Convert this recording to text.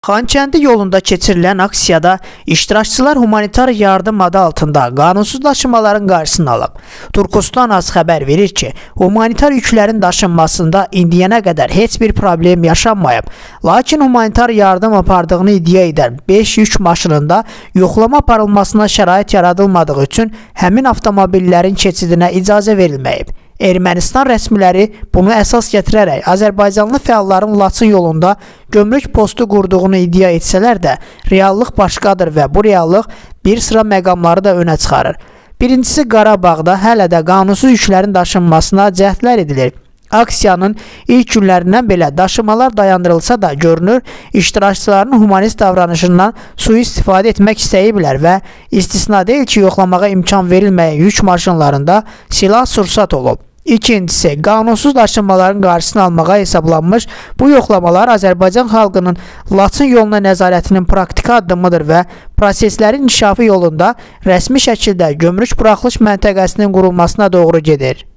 Xankəndi yolunda keçirilən aksiyada iştirakçılar humanitar yardım adı altında qanunsuz daşımaların qarşısını alıb. Turkistan az xəbər verir ki, humanitar yüklərin daşınmasında indiyənə qədər heç bir problem yaşanmayıb. Lakin humanitar yardım apardığını iddia edən 5 yük maşınında yoxlama aparılmasına şərait yaradılmadığı üçün həmin avtomobillərin keçidinə icazə verilməyib. Ermənistan rəsmiləri bunu əsas gətirərək Azərbaycanlı fəalların Laçın yolunda gömrük postu qurduğunu iddia etsələr də, reallıq başqadır və bu reallıq bir sıra məqamları da önə çıxarır. Birincisi Qarabağda hələ də qanunsuz yüklərin daşınmasına cəhdlər edilir. Aksiyanın ilk günlərindən belə daşımalar dayandırılsa da görünür, iştirakçıların humanist davranışından sui-istifadə etmək istəyiblər və istisna deyil ki, yoxlamağa imkan verilməyən yük maşınlarında silah sursat olub. İkincisi, qanunsuz daşınmaların qarşısını almağa hesablanmış bu yoxlamalar Azərbaycan xalqının Laçın yoluna nəzarətinin praktiki addımıdır və proseslərin inkişafı yolunda rəsmi şəkildə gömrük buraxılış məntəqəsinin qurulmasına doğru gedir.